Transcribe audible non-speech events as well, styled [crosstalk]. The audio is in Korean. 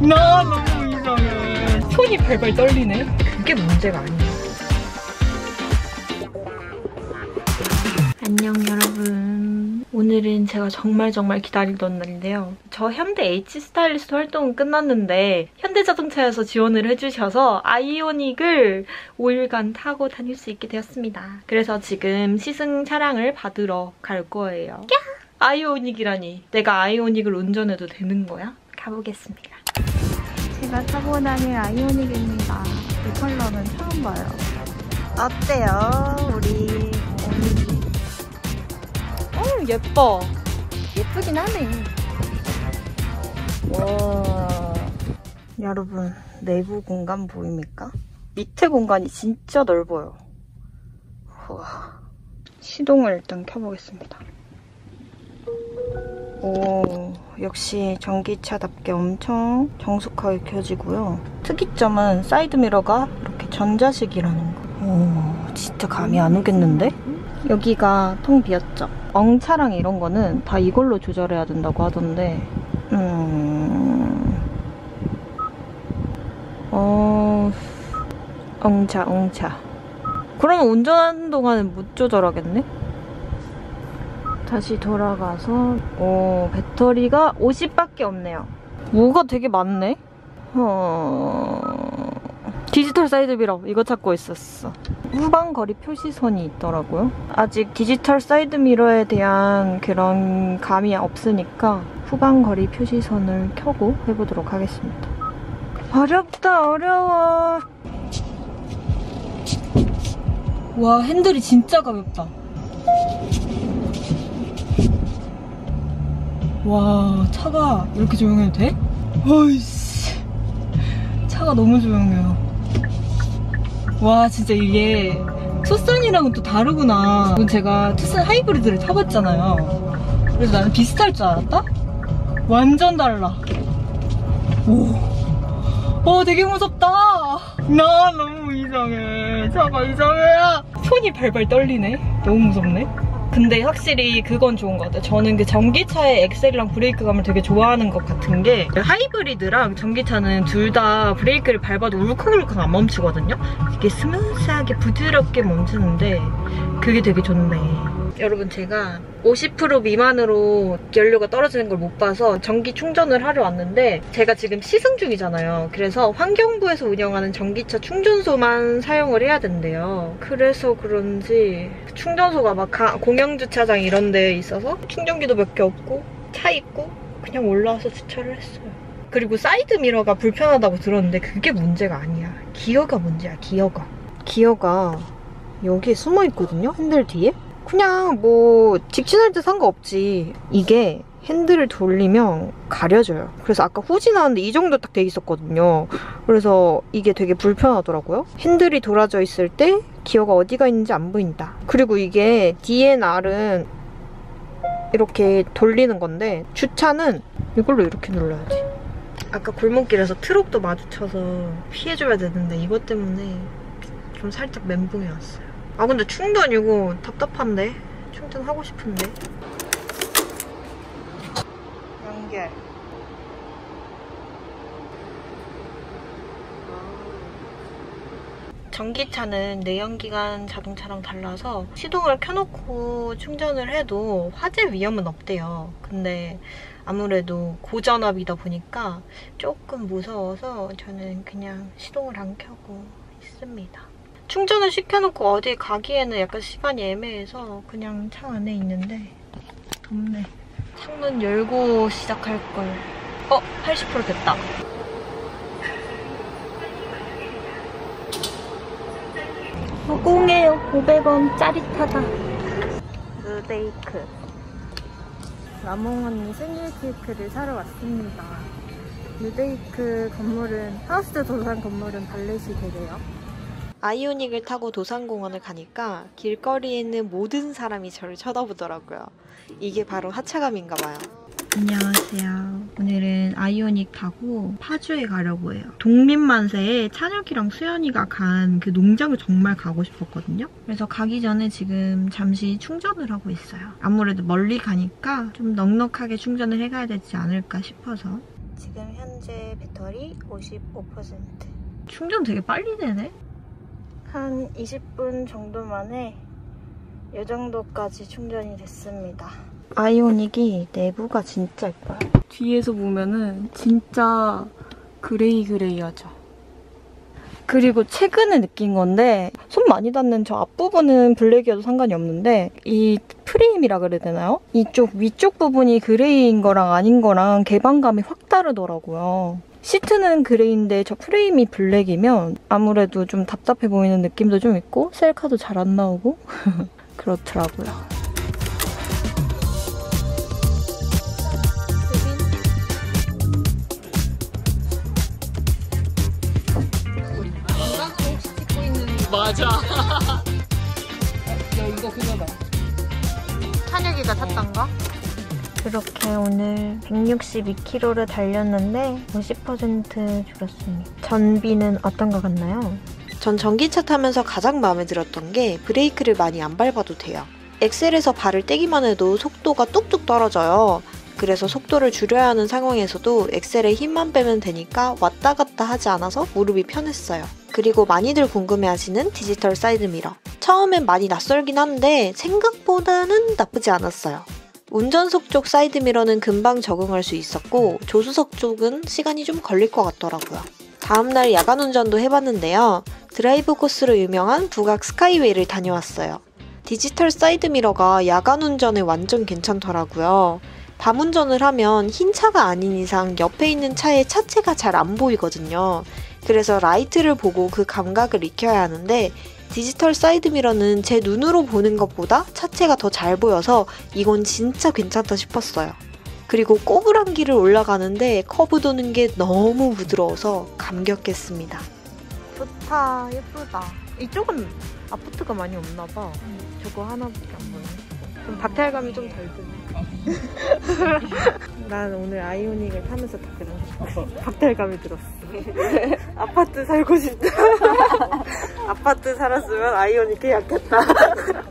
나 너무 이상해. 손이 발발 떨리네. 그게 문제가 아니야. 안녕 여러분. 오늘은 제가 정말 정말 기다리던 날인데요. 저 현대 H 스타일리스트 활동은 끝났는데 현대자동차에서 지원을 해주셔서 아이오닉을 5일간 타고 다닐 수 있게 되었습니다. 그래서 지금 시승 차량을 받으러 갈 거예요. 아이오닉이라니. 내가 아이오닉을 운전해도 되는 거야? 가보겠습니다. 제가 타고 다닐 아이오닉입니다. 이 컬러는 처음 봐요. 어때요? 우리 오닉이. 어, 예뻐. 예쁘긴 하네. 와. 여러분, 내부 공간 보입니까? 밑에 공간이 진짜 넓어요. 우와. 시동을 일단 켜보겠습니다. 오, 역시 전기차답게 엄청 정숙하게 켜지고요. 특이점은 사이드미러가 이렇게 전자식이라는 거. 오, 진짜 감이 안 오겠는데? 여기가 통 비었죠. 엉차랑 이런 거는 다 이걸로 조절해야 된다고 하던데, 음, 어, 엉차, 엉차. 그러면 운전하는 동안은 못 조절하겠네? 다시 돌아가서 오 배터리가 50밖에 없네요. 뭐가 되게 많네? 어... 디지털 사이드미러 이거 찾고 있었어. 후방 거리 표시선이 있더라고요. 아직 디지털 사이드미러에 대한 그런 감이 없으니까 후방 거리 표시선을 켜고 해보도록 하겠습니다. 어렵다 어려워. 와 핸들이 진짜 가볍다 와 차가 이렇게 조용해도 돼? 어이씨. 차가 너무 조용해요. 와 진짜 이게 투싼이랑은 또 다르구나. 제가 투싼 하이브리드를 타봤잖아요. 그래서 나는 비슷할 줄 알았다? 완전 달라. 오, 어 되게 무섭다. 나 너무 이상해. 차가 이상해 손이 발발 떨리네. 너무 무섭네 근데 확실히 그건 좋은 것 같아요. 저는 그 전기차의 엑셀이랑 브레이크감을 되게 좋아하는 것 같은 게 하이브리드랑 전기차는 둘 다 브레이크를 밟아도 울컥울컥 안 멈추거든요. 이게 smooth하게 부드럽게 멈추는데 그게 되게 좋네. 여러분 제가 50% 미만으로 연료가 떨어지는 걸 못 봐서 전기 충전을 하러 왔는데 제가 지금 시승 중이잖아요. 그래서 환경부에서 운영하는 전기차 충전소만 사용을 해야 된대요. 그래서 그런지 충전소가 막 가- 공영주차장 이런 데 있어서 충전기도 몇 개 없고 차 있고 그냥 올라와서 주차를 했어요. 그리고 사이드 미러가 불편하다고 들었는데 그게 문제가 아니야. 기어가 문제야, 기어가. 기어가 여기에 숨어 있거든요, 핸들 뒤에. 그냥 뭐 직진할 때 상관없지. 이게 핸들을 돌리면 가려져요. 그래서 아까 후진 하는데 이 정도 딱 돼 있었거든요. 그래서 이게 되게 불편하더라고요. 핸들이 돌아져 있을 때 기어가 어디가 있는지 안 보인다. 그리고 이게 DNR은 이렇게 돌리는 건데 주차는 이걸로 이렇게 눌러야지. 아까 골목길에서 트럭도 마주쳐서 피해줘야 되는데 이것 때문에 좀 살짝 멘붕이 왔어요. 아 근데 충전 이거 답답한데? 충전하고 싶은데? 연결. 전기차는 내연기관 자동차랑 달라서 시동을 켜놓고 충전을 해도 화재 위험은 없대요. 근데 아무래도 고전압이다 보니까 조금 무서워서 저는 그냥 시동을 안 켜고 있습니다. 충전을 시켜놓고 어디 가기에는 약간 시간이 애매해서 그냥 차 안에 있는데 덥네. 창문 열고 시작할 걸. 어, 80% 됐다. 무공해요. 500원 짜릿하다. 루데이크. 라몽 언니 생일 케이크를 사러 왔습니다. 루데이크 건물은 하우스 도산 건물은 발렛이 되래요. 아이오닉을 타고 도산공원을 가니까 길거리에 있는 모든 사람이 저를 쳐다보더라고요. 이게 바로 하차감인가 봐요. 안녕하세요. 오늘은 아이오닉 타고 파주에 가려고 해요. 독립만세에 찬혁이랑 수연이가 간 그 농장을 정말 가고 싶었거든요. 그래서 가기 전에 지금 잠시 충전을 하고 있어요. 아무래도 멀리 가니까 좀 넉넉하게 충전을 해가야 되지 않을까 싶어서 지금 현재 배터리 55%. 충전 되게 빨리 되네. 한 20분 정도 만에 이 정도까지 충전이 됐습니다. 아이오닉이 내부가 진짜 예뻐요. 뒤에서 보면은 진짜 gray gray하죠. 그리고 최근에 느낀 건데 손 많이 닿는 저 앞부분은 블랙이어도 상관이 없는데 이 프레임이라 그래야 되나요? 이쪽 위쪽 부분이 gray인 거랑 아닌 거랑 개방감이 확 다르더라고요. 시트는 그레이인데 저 프레임이 블랙이면 아무래도 좀 답답해 보이는 느낌도 좀 있고 셀카도 잘 안 나오고 [laughs] 그렇더라고요. 맞아. 야 이거 그거다. 찬혁이가 탔던가? 그렇게 오늘 162km를 달렸는데 50% 줄었습니다. 전비는 어떤 것 같나요? 전 전기차 타면서 가장 마음에 들었던 게 브레이크를 많이 안 밟아도 돼요. 엑셀에서 발을 떼기만 해도 속도가 뚝뚝 떨어져요. 그래서 속도를 줄여야 하는 상황에서도 엑셀에 힘만 빼면 되니까 왔다 갔다 하지 않아서 무릎이 편했어요. 그리고 많이들 궁금해하시는 디지털 사이드미러. 처음엔 많이 낯설긴 한데 생각보다는 나쁘지 않았어요. 운전석 쪽 사이드미러는 금방 적응할 수 있었고 조수석 쪽은 시간이 좀 걸릴 것 같더라고요. 다음날 야간 운전도 해봤는데요. 드라이브 코스로 유명한 북악 스카이웨이를 다녀왔어요. 디지털 사이드미러가 야간 운전에 완전 괜찮더라고요. 밤 운전을 하면 흰 차가 아닌 이상 옆에 있는 차의 차체가 잘 안 보이거든요. 그래서 라이트를 보고 그 감각을 익혀야 하는데 디지털 사이드미러는 제 눈으로 보는 것보다 차체가 더 잘 보여서 이건 진짜 괜찮다 싶었어요. 그리고 꼬부랑 길을 올라가는데 커브 도는 게 너무 부드러워서 감격했습니다. 좋다, 예쁘다. 이쪽은 아파트가 많이 없나 봐. 저거 하나밖에 안 보이네. 좀 박탈감이 좀 덜 드네. [laughs] 난 오늘 아이오닉을 타면서 다 그런 박탈감이 들었어. [laughs] 아파트 살고 싶다. [laughs] 아파트 살았으면 아이오닉 계약했다. [laughs]